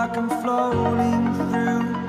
like I'm floating through.